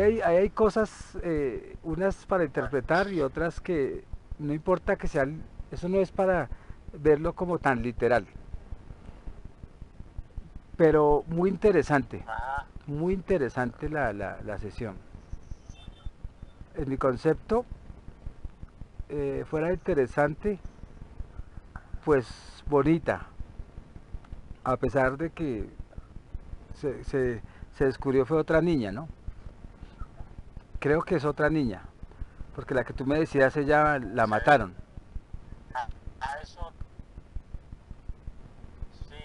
hay, hay cosas, eh, unas para interpretar y otras que no importa que sean, eso no es para verlo como tan literal. Pero muy interesante, muy interesante la, la, la sesión. En mi concepto, eh, fuera interesante, pues bonita, a pesar de que se, se descubrió fue otra niña, ¿no? Creo que es otra niña, porque la que tú me decías, ella la Sí. mataron, Ah, ah, eso. Sí.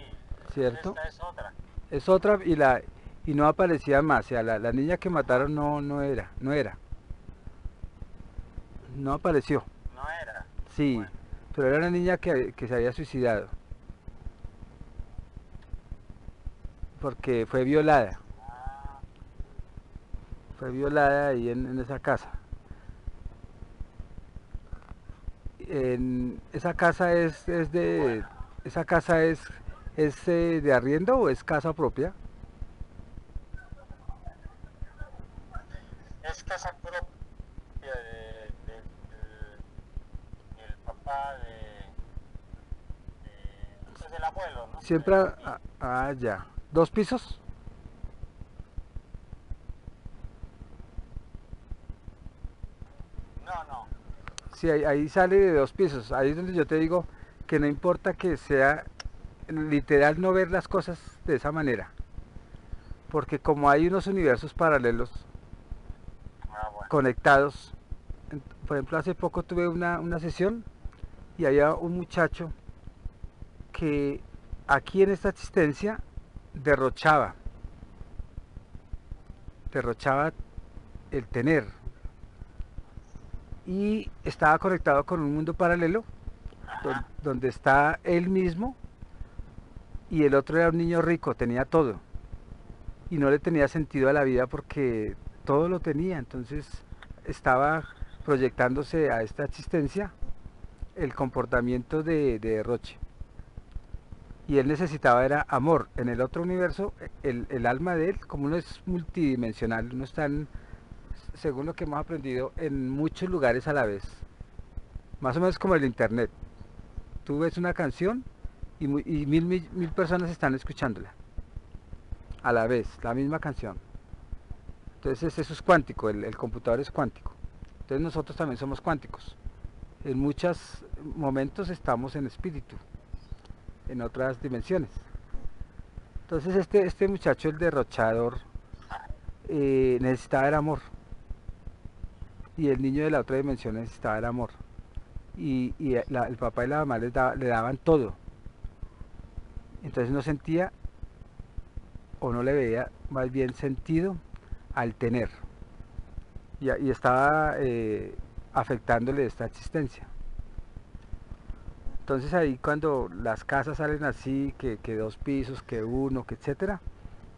¿cierto? Esta es otra. Es otra y la y no aparecía más, o sea, la, la niña que mataron no, no era, no era. No apareció, No era. sí, Bueno. pero era una niña que, que se había suicidado. Porque fue violada, fue violada ahí en, en esa casa. En, esa casa es, es de, Bueno. esa casa es, es eh, de arriendo o es casa propia? es casa propia de, de- del, del papá de, pues del abuelo, ¿no? Siempre, ah, ah, ya. ¿Dos pisos? No, no. Sí, ahí, sale de dos pisos. Ahí es donde yo te digo que no importa que sea literal no ver las cosas de esa manera. Porque como hay unos universos paralelos conectados, por ejemplo, hace poco tuve una, una sesión y había un muchacho que aquí en esta existencia derrochaba, derrochaba el tener y estaba conectado con un mundo paralelo Ajá. donde está él mismo y el otro era un niño rico, tenía todo y no le tenía sentido a la vida porque todo lo tenía, entonces estaba proyectándose a esta existencia el comportamiento de, de derroche. Y él necesitaba era amor. En el otro universo, el, el alma de él, como uno es multidimensional, uno está, en, según lo que hemos aprendido, en muchos lugares a la vez. Más o menos como el internet. Tú ves una canción y, mil, mil, personas están escuchándola. A la vez, la misma canción. Entonces eso es cuántico, el, el computador es cuántico. Entonces nosotros también somos cuánticos. En muchos momentos estamos en espíritu, en otras dimensiones. Entonces este, este muchacho, el derrochador, eh, necesitaba el amor. Y el niño de la otra dimensión necesitaba el amor. Y, el papá y la mamá le daban todo. Entonces no sentía o no le veía más bien sentido al tener. Y, y estaba eh, afectándole esta existencia. Entonces ahí cuando las casas salen así, que, que dos pisos, que uno, que etcétera,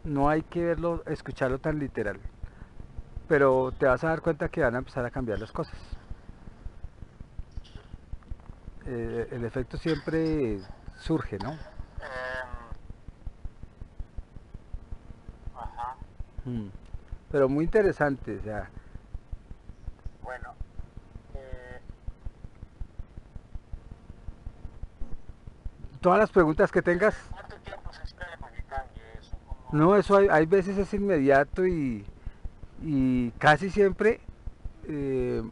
no hay que verlo, escucharlo tan literal. Pero te vas a dar cuenta que van a empezar a cambiar las cosas. Eh, el efecto siempre surge, ¿no? Em, ajá. Mm. Pero muy interesante, o sea, Bueno. eh, todas las preguntas que tengas, ¿Cuánto tiempo se espera para que cambie eso? ¿Cómo- no, eso hay, hay veces es inmediato y, y casi siempre, eh,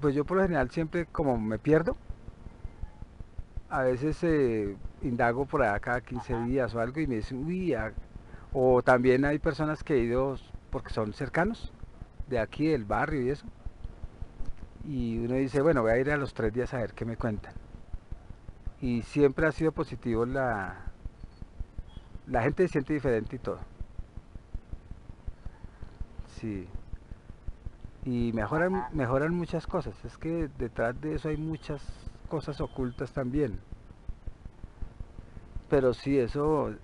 pues yo por lo general siempre como me pierdo, a veces eh, indago por allá cada 15 Ajá. días o algo y me dicen, uy, ah", o también hay personas que he ido porque son cercanos, de aquí del barrio y eso, y uno dice, bueno, voy a ir a los tres días a ver qué me cuentan. Y siempre ha sido positivo la, la gente se siente diferente y todo. Sí. Y mejoran, mejoran muchas cosas. Es que detrás de eso hay muchas cosas ocultas también. Pero sí, eso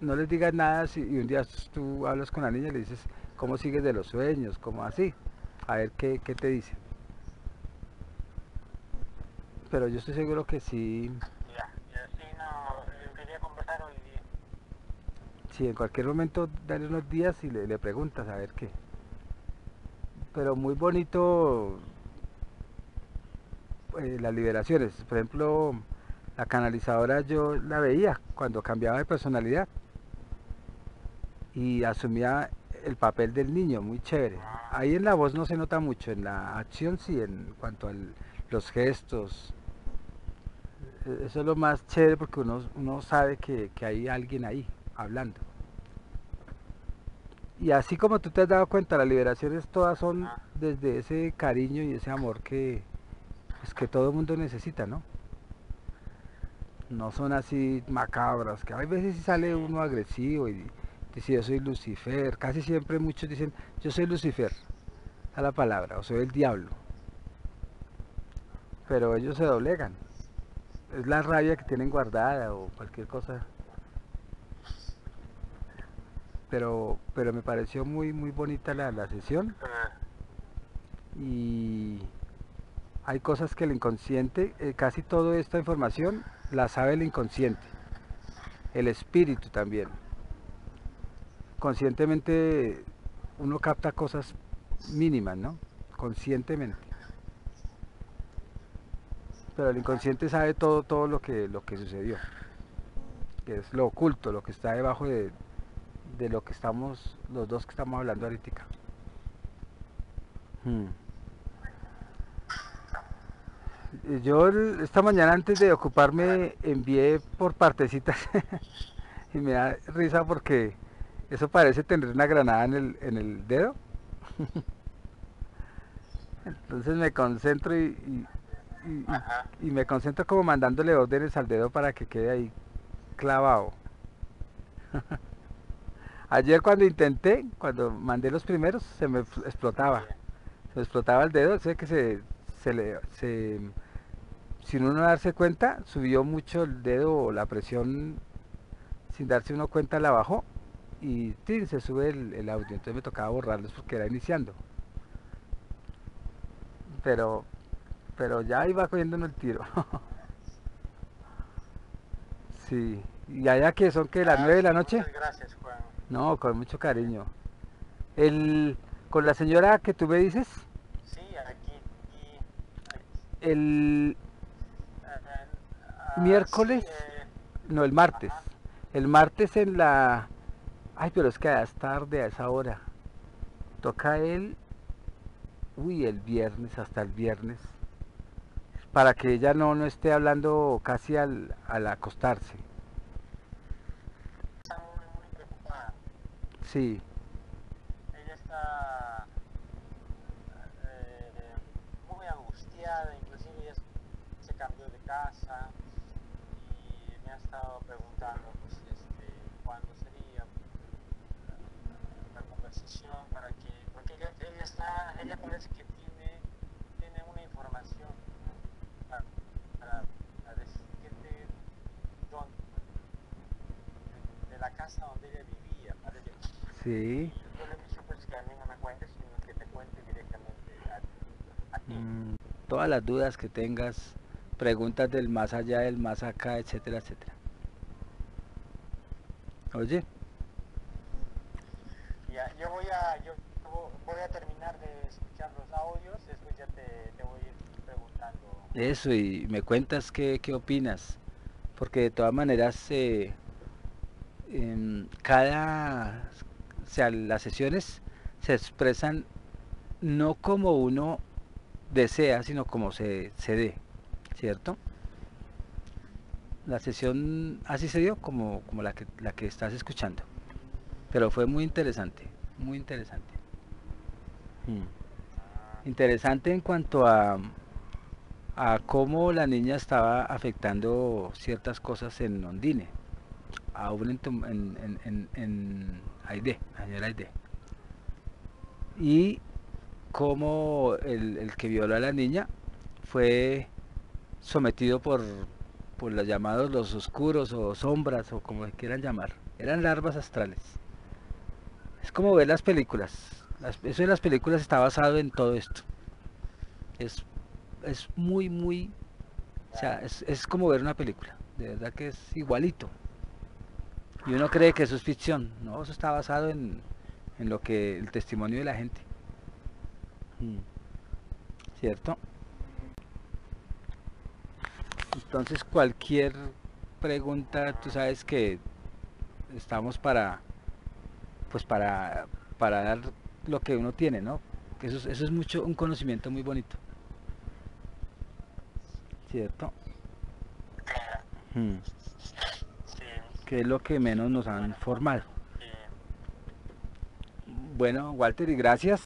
no les digas nada si y un día tú hablas con la niña y le dices cómo sigues de los sueños, cómo así. A ver qué, qué te dicen. Pero yo estoy seguro que sí, Ya, y así no. Yo quería conversar hoy día. Sí, en cualquier momento dale unos días y le, le preguntas a ver qué. Pero muy bonito eh, las liberaciones. Por ejemplo, la canalizadora yo la veía cuando cambiaba de personalidad y asumía el papel del niño, muy chévere. Ahí en la voz no se nota mucho, en la acción sí, en cuanto a los gestos. E- Eso es lo más chévere porque uno, uno sabe que, que hay alguien ahí hablando. Y así como tú te has dado cuenta, las liberaciones todas son desde ese cariño y ese amor que, pues, que todo el mundo necesita, ¿no? No son así macabras, que a veces sí sale uno agresivo y dice yo soy Lucifer. Casi siempre muchos dicen yo soy Lucifer, a la palabra, o soy el diablo. Pero ellos se doblegan. Es la rabia que tienen guardada o cualquier cosa. Pero, pero me pareció muy, muy bonita la, la sesión y hay cosas que el inconsciente, eh, casi toda esta información la sabe el inconsciente, el espíritu también. Conscientemente uno capta cosas mínimas, ¿no? Conscientemente. Pero el inconsciente sabe todo, todo lo que, lo que sucedió, que es lo oculto, lo que está debajo de, de lo que estamos, los dos que estamos hablando ahorita. Hmm. Yo esta mañana antes de ocuparme envié por partecitas y me da risa porque eso parece tener una granada en el, en el dedo. Entonces me concentro y, y me concentro como mandándole órdenes al dedo para que quede ahí clavado. Ayer cuando intenté, cuando mandé los primeros, se me explotaba. Se me explotaba el dedo, sé que se, se le, se, sin uno darse cuenta, subió mucho el dedo o la presión, sin darse uno cuenta la bajó y ¡tin! se sube el, el audio. Entonces me tocaba borrarlos porque era iniciando. Pero, pero ya iba cogiendo el tiro. sí, y allá que son que las Ah, nueve de la noche. Muchas gracias, Juan. No, con mucho cariño. El, con la señora que tú me dices, Sí, aquí. el Ah, Miércoles. sí, eh, No, el martes. Ajá. El martes en la... Ay, pero es que es tarde a esa hora. Toca él... Uy, el viernes, hasta el viernes. Para que ella no, no esté hablando casi al, al acostarse. está muy, muy preocupada. Sí, Ella está eh, muy angustiada, inclusive ella se cambió de casa y me ha estado preguntando pues, este, cuándo sería la conversación para que, porque ella, está, ella parece que tiene, tiene una información para, para, para decirte dónde, de la casa donde ella vivía, parece. Sí. Yo le dicho pues que a mí no me cuentes, sino que te cuente directamente a, a ti. Mm, todas las dudas que tengas, preguntas del más allá, del más acá, etcétera, etcétera. Oye, Ya, yo voy a, yo vo- voy a terminar de escuchar los audios, después ya te, te voy a ir preguntando. eso, y me cuentas qué, qué opinas. Porque de todas maneras, eh, em, cada, sea, las sesiones se expresan no como uno desea, sino como se, se dé, ¿cierto? La sesión así se dio como, como la que, la que estás escuchando. Pero fue muy interesante, muy interesante. Mm. Interesante en cuanto a, a cómo la niña estaba afectando ciertas cosas en Ondine, aún en, tu- en, en, en, en señora Aide. Y cómo el, el que violó a la niña fue sometido por, por los llamados los oscuros o sombras o como quieran llamar. Eran larvas astrales. Es como ver las películas. Las- eso de las películas está basado en todo esto. Es, es muy, muy... O sea, es, es como ver una película. De verdad que es igualito. Y uno cree que eso es ficción, no, eso está basado en, en lo que el testimonio de la gente. Mm. ¿Cierto? Entonces cualquier pregunta, tú sabes que estamos para pues para, para dar lo que uno tiene, ¿no? Eso es, eso es mucho un conocimiento muy bonito. ¿Cierto? Mm. Que es lo que menos nos han formado. sí. Bueno, Walter, y gracias.